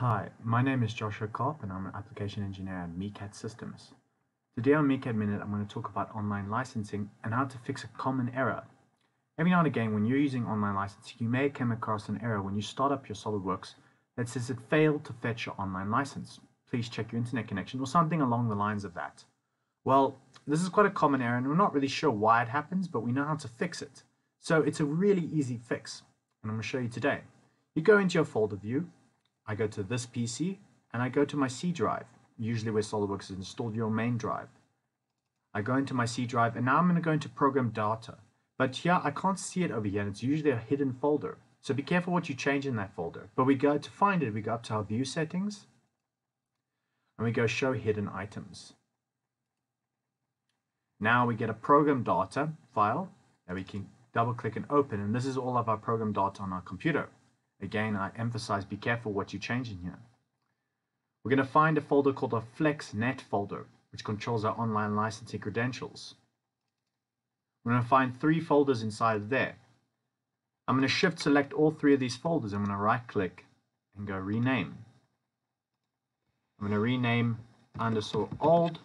Hi, my name is Joshua Karp and I'm an application engineer at MECAD Systems. Today on MECAD Minute, I'm going to talk about online licensing and how to fix a common error. Every now and again, when you're using online licensing, you may come across an error when you start up your SolidWorks that says it failed to fetch your online license. Please check your internet connection or something along the lines of that. Well, this is quite a common error and we're not really sure why it happens, but we know how to fix it. So it's a really easy fix and I'm going to show you today. You go into your folder view, I go to this PC, and I go to my C drive, usually where SOLIDWORKS is installed your main drive. I go into my C drive and now I'm going to go into program data. But here I can't see it over here and it's usually a hidden folder. So be careful what you change in that folder. But we go to find it, we go up to our view settings and we go show hidden items. Now we get a program data file that we can double click and open and this is all of our program data on our computer. Again, I emphasize be careful what you change in here. We're going to find a folder called a FlexNet folder, which controls our online licensing credentials. We're going to find three folders inside of there. I'm going to shift select all three of these folders. I'm going to right click and go rename. I'm going to rename underscore old,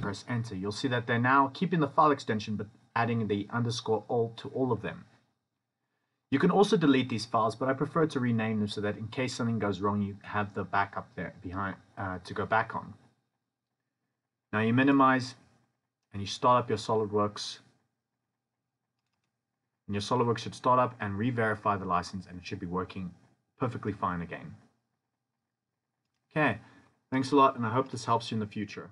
press enter. You'll see that they're now keeping the file extension but adding the underscore old to all of them. You can also delete these files, but I prefer to rename them so that in case something goes wrong, you have the backup there behind uh, to go back on. Now you minimize and you start up your SolidWorks. And your SolidWorks should start up and re-verify the license and it should be working perfectly fine again. Okay, thanks a lot and I hope this helps you in the future.